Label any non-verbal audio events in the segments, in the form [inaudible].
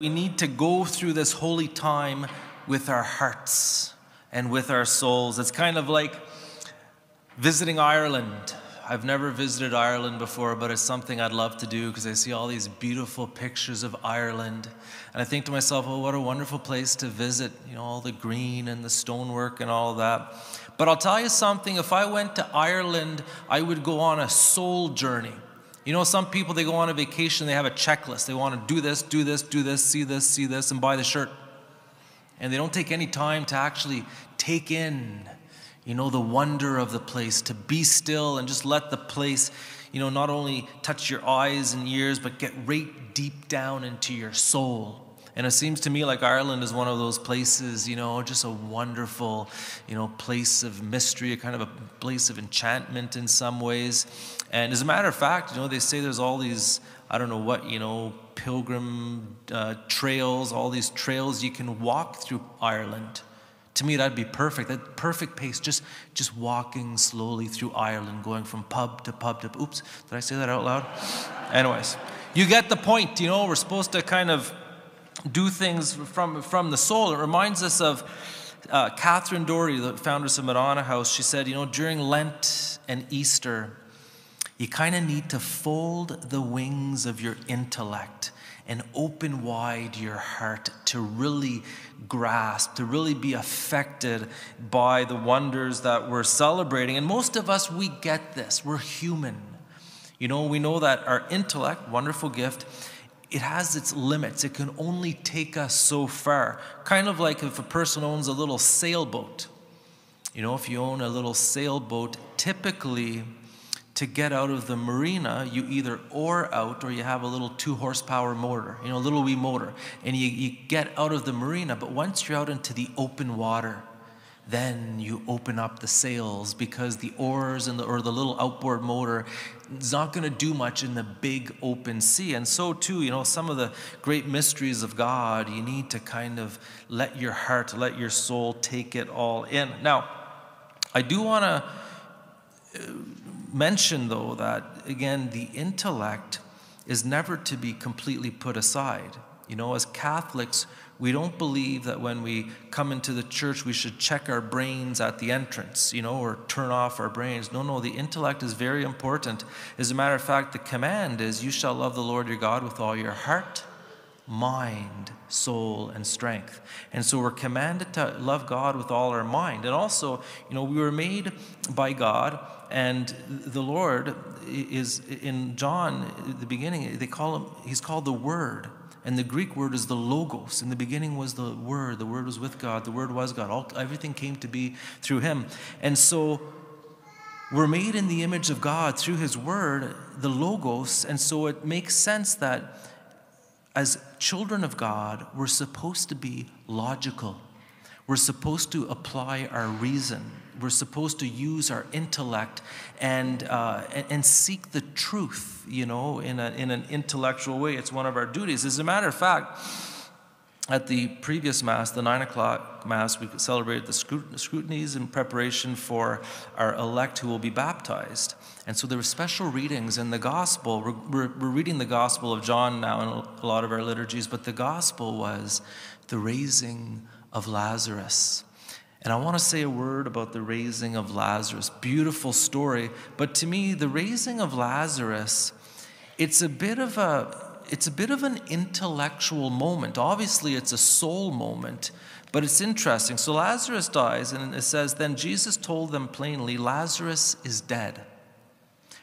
We need to go through this holy time with our hearts and with our souls. It's kind of like visiting Ireland. I've never visited Ireland before, but it's something I'd love to do because I see all these beautiful pictures of Ireland. And I think to myself, oh, what a wonderful place to visit, you know, all the green and the stonework and all that. But I'll tell you something if I went to Ireland, I would go on a soul journey. You know, some people, they go on a vacation, they have a checklist. They want to do this, do this, do this, see this, see this, and buy the shirt. And they don't take any time to actually take in, you know, the wonder of the place, to be still and just let the place, you know, not only touch your eyes and ears, but get right deep down into your soul. And it seems to me like Ireland is one of those places, you know, just a wonderful, you know, place of mystery, a kind of a place of enchantment in some ways. And as a matter of fact, you know, they say there's all these, I don't know what, you know, pilgrim uh, trails, all these trails you can walk through Ireland. To me, that'd be perfect. That perfect pace, just just walking slowly through Ireland, going from pub to pub to. Oops, did I say that out loud? [laughs] Anyways, you get the point. You know, we're supposed to kind of do things from, from the soul. It reminds us of uh, Catherine Doherty, the founders of Madonna House. She said, you know, during Lent and Easter, you kind of need to fold the wings of your intellect and open wide your heart to really grasp, to really be affected by the wonders that we're celebrating. And most of us, we get this. We're human. You know, we know that our intellect, wonderful gift, it has its limits. It can only take us so far. Kind of like if a person owns a little sailboat. You know, if you own a little sailboat, typically to get out of the marina, you either oar out or you have a little two horsepower motor, you know, a little wee motor, and you, you get out of the marina. But once you're out into the open water, then you open up the sails because the oars and the, or the little outboard motor is not going to do much in the big open sea. And so, too, you know, some of the great mysteries of God, you need to kind of let your heart, let your soul take it all in. Now, I do want to uh, mention, though, that again, the intellect is never to be completely put aside. You know, as Catholics, we don't believe that when we come into the church, we should check our brains at the entrance, you know, or turn off our brains. No, no, the intellect is very important. As a matter of fact, the command is, You shall love the Lord your God with all your heart, mind, soul, and strength. And so we're commanded to love God with all our mind. And also, you know, we were made by God, and the Lord is in John, the beginning, they call him, he's called the Word. And the Greek word is the logos. In the beginning was the Word. The Word was with God. The Word was God. All, everything came to be through Him. And so we're made in the image of God through His Word, the logos. And so it makes sense that as children of God, we're supposed to be logical. We're supposed to apply our reason. We're supposed to use our intellect and, uh, and, and, seek the truth, you know, in, a, in an intellectual way. It's one of our duties. As a matter of fact, at the previous Mass, the 9 o'clock Mass, we celebrated the scrutinies in preparation for our elect who will be baptized. And so there were special readings in the Gospel. We're, we're, we're reading the Gospel of John now in a lot of our liturgies, but the Gospel was the raising of Lazarus. And I want to say a word about the raising of Lazarus. Beautiful story, but to me the raising of Lazarus it's a bit of a it's a bit of an intellectual moment. Obviously it's a soul moment, but it's interesting. So Lazarus dies and it says then Jesus told them plainly Lazarus is dead.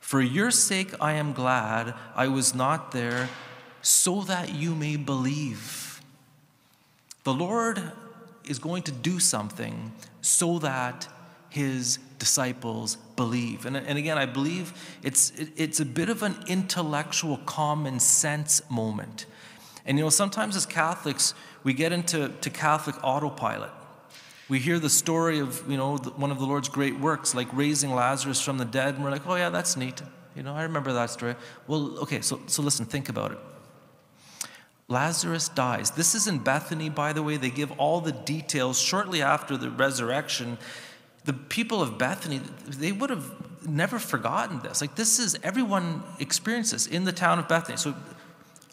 For your sake I am glad I was not there so that you may believe. The Lord is going to do something so that his disciples believe. And, and again, I believe it's, it, it's a bit of an intellectual common sense moment. And you know, sometimes as Catholics, we get into to Catholic autopilot. We hear the story of, you know, one of the Lord's great works, like raising Lazarus from the dead, and we're like, oh, yeah, that's neat. You know, I remember that story. Well, okay, so, so listen, think about it. Lazarus dies. This is in Bethany, by the way. They give all the details shortly after the resurrection. The people of Bethany, they would have never forgotten this. Like, this is, everyone experiences in the town of Bethany. So,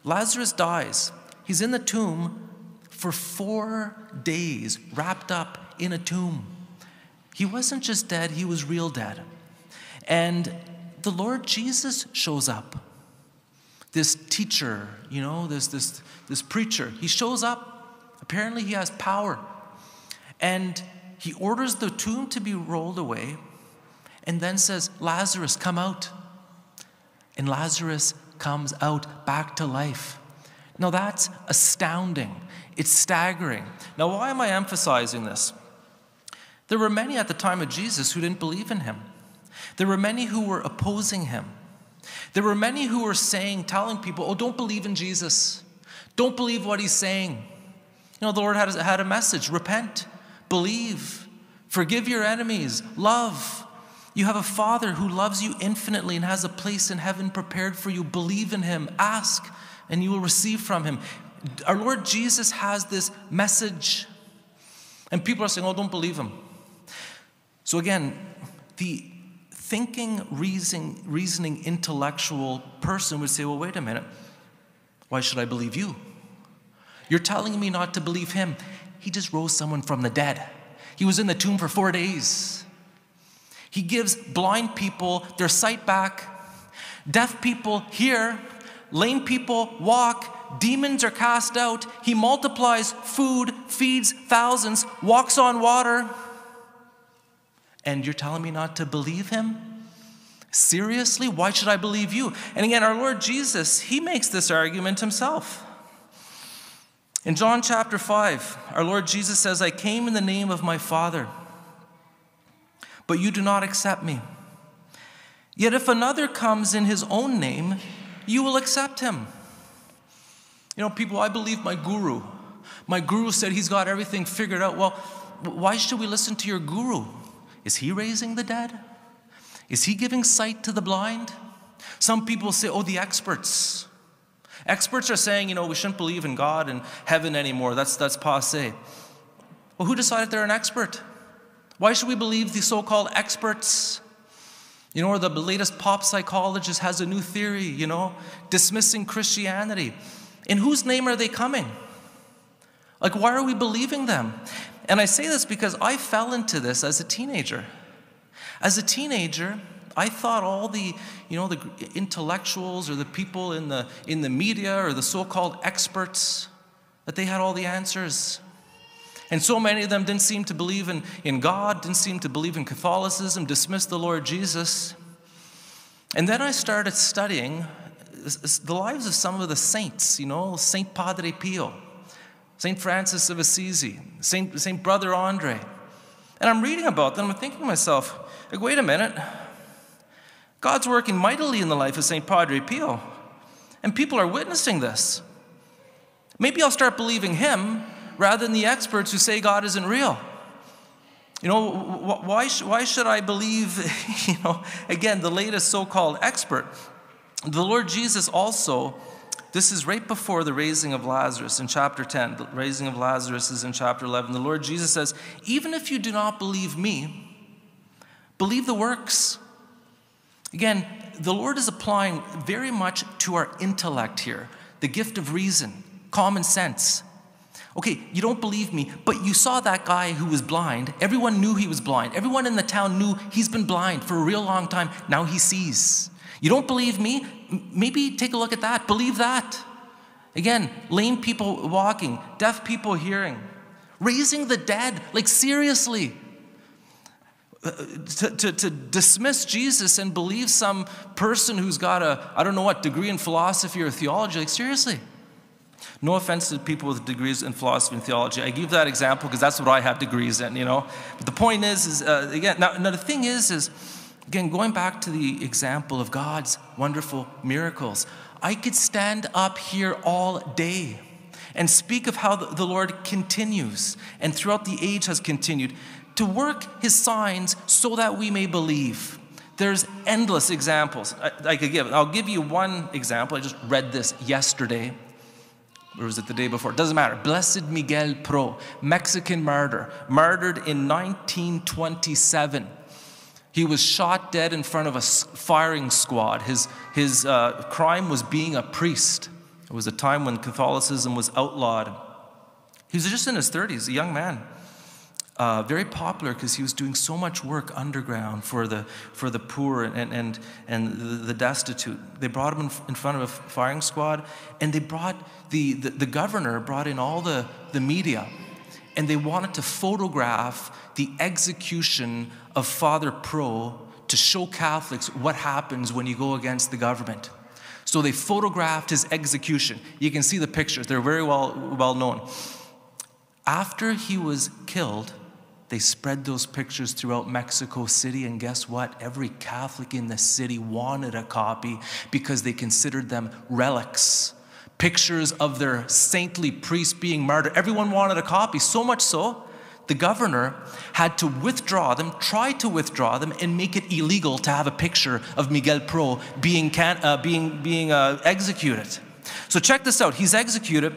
Lazarus dies. He's in the tomb for four days, wrapped up in a tomb. He wasn't just dead, he was real dead. And the Lord Jesus shows up. This teacher, you know, this, this, this preacher, he shows up. Apparently, he has power. And he orders the tomb to be rolled away and then says, Lazarus, come out. And Lazarus comes out back to life. Now, that's astounding. It's staggering. Now, why am I emphasizing this? There were many at the time of Jesus who didn't believe in him. There were many who were opposing him. There were many who were saying, telling people, oh, don't believe in Jesus. Don't believe what he's saying. You know, the Lord had, had a message repent, believe, forgive your enemies, love. You have a Father who loves you infinitely and has a place in heaven prepared for you. Believe in him, ask, and you will receive from him. Our Lord Jesus has this message, and people are saying, oh, don't believe him. So, again, the thinking, reasoning, reasoning intellectual person would say, well, wait a minute. Why should I believe you? You're telling me not to believe him. He just rose someone from the dead. He was in the tomb for four days. He gives blind people their sight back, deaf people hear, lame people walk, demons are cast out. He multiplies food, feeds thousands, walks on water and you're telling me not to believe him? Seriously? Why should I believe you? And again, our Lord Jesus, he makes this argument himself. In John chapter 5, our Lord Jesus says, I came in the name of my Father, but you do not accept me. Yet if another comes in his own name, you will accept him. You know, people, I believe my guru. My guru said he's got everything figured out. Well, why should we listen to your guru? Is he raising the dead? Is he giving sight to the blind? Some people say, oh, the experts. Experts are saying, you know, we shouldn't believe in God and heaven anymore. That's, that's passe. Well, who decided they're an expert? Why should we believe the so called experts? You know, or the latest pop psychologist has a new theory, you know, dismissing Christianity. In whose name are they coming? Like, why are we believing them? And I say this because I fell into this as a teenager. As a teenager, I thought all the, you know, the intellectuals or the people in the, in the media or the so-called experts, that they had all the answers. And so many of them didn't seem to believe in, in God, didn't seem to believe in Catholicism, dismissed the Lord Jesus. And then I started studying the lives of some of the saints, you know, Saint Padre Pio. St. Francis of Assisi, St. St. Brother Andre. And I'm reading about them, I'm thinking to myself, like, wait a minute. God's working mightily in the life of St. Padre Pio, and people are witnessing this. Maybe I'll start believing him rather than the experts who say God isn't real. You know, why, why should I believe, [laughs] you know, again, the latest so called expert? The Lord Jesus also this is right before the raising of Lazarus in chapter 10. The raising of Lazarus is in chapter 11. The Lord Jesus says, Even if you do not believe me, believe the works. Again, the Lord is applying very much to our intellect here the gift of reason, common sense. Okay, you don't believe me, but you saw that guy who was blind. Everyone knew he was blind. Everyone in the town knew he's been blind for a real long time. Now he sees. You don't believe me? Maybe take a look at that. Believe that. Again, lame people walking, deaf people hearing, raising the dead. Like, seriously. Uh, to, to, to, dismiss Jesus and believe some person who's got a, I don't know what, degree in philosophy or theology, like, seriously. No offense to people with degrees in philosophy and theology. I give that example because that's what I have degrees in, you know. But the point is, is uh, again, now, now the thing is, is Again, going back to the example of God's wonderful miracles, I could stand up here all day and speak of how the Lord continues and throughout the age has continued to work his signs so that we may believe. There's endless examples I, could give. I'll give you one example. I just read this yesterday. Or was it the day before? It doesn't matter. Blessed Miguel Pro, Mexican martyr, murdered in 1927 he was shot dead in front of a firing squad. His, his uh, crime was being a priest. It was a time when Catholicism was outlawed. He was just in his 30s, a young man. Uh, very popular because he was doing so much work underground for the, for the poor and, and, and the, destitute. They brought him in, in, front of a firing squad, and they brought the, the, the governor brought in all the, the media, and they wanted to photograph the execution of Father Pro to show Catholics what happens when you go against the government. So they photographed his execution. You can see the pictures, they're very well, well known. After he was killed, they spread those pictures throughout Mexico City, and guess what? Every Catholic in the city wanted a copy because they considered them relics. Pictures of their saintly priest being martyred. Everyone wanted a copy, so much so, the governor had to withdraw them, try to withdraw them, and make it illegal to have a picture of Miguel Pro being, can, uh, being, being uh, executed. So, check this out. He's executed,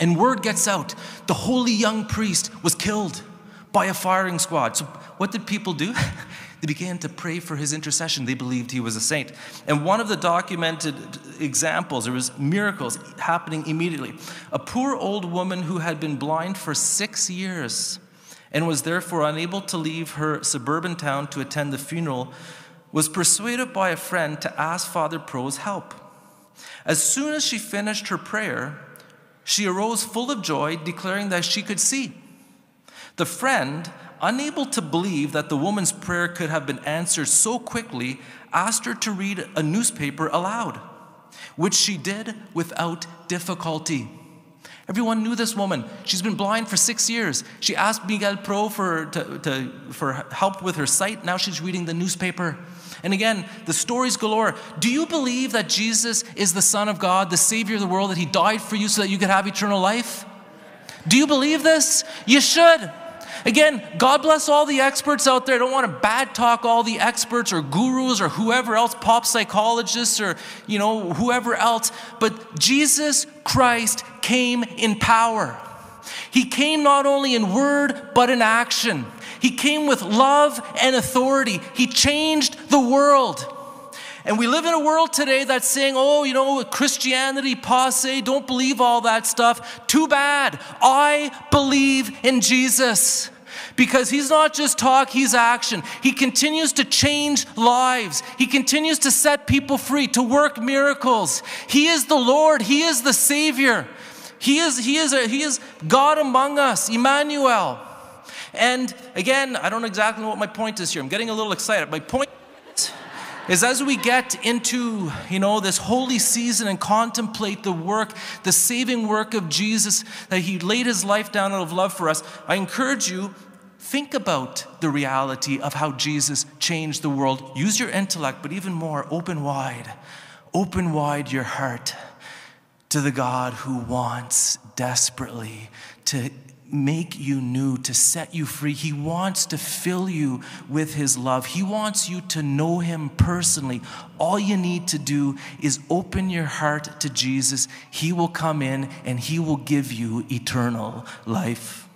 and word gets out the holy young priest was killed by a firing squad. So, what did people do? [laughs] they began to pray for his intercession. They believed he was a saint. And one of the documented examples, there was miracles happening immediately. A poor old woman who had been blind for six years and was therefore unable to leave her suburban town to attend the funeral was persuaded by a friend to ask Father Pro's help. As soon as she finished her prayer, she arose full of joy, declaring that she could see. The friend, unable to believe that the woman's prayer could have been answered so quickly, asked her to read a newspaper aloud, which she did without difficulty. Everyone knew this woman. She's been blind for six years. She asked Miguel Pro for, to, to, for help with her sight. Now she's reading the newspaper. And again, the stories galore. Do you believe that Jesus is the Son of God, the Savior of the world, that He died for you so that you could have eternal life? Do you believe this? You should. Again, God bless all the experts out there. I don't want to bad talk all the experts or gurus or whoever else, pop psychologists or, you know, whoever else. But Jesus Christ came in power. He came not only in word, but in action. He came with love and authority. He changed the world. And we live in a world today that's saying, oh, you know, Christianity, passe, don't believe all that stuff. Too bad. I believe in Jesus. Because he's not just talk, he's action. He continues to change lives. He continues to set people free, to work miracles. He is the Lord, he is the Savior. He is, he is, a, he is God among us, Emmanuel. And again, I don't exactly know what my point is here. I'm getting a little excited. My point is as we get into, you know, this holy season and contemplate the work, the saving work of Jesus, that he laid his life down out of love for us, I encourage you, think about the reality of how Jesus changed the world. Use your intellect, but even more, open wide. Open wide your heart to the God who wants desperately to make you new, to set you free. He wants to fill you with His love. He wants you to know Him personally. All you need to do is open your heart to Jesus. He will come in and He will give you eternal life.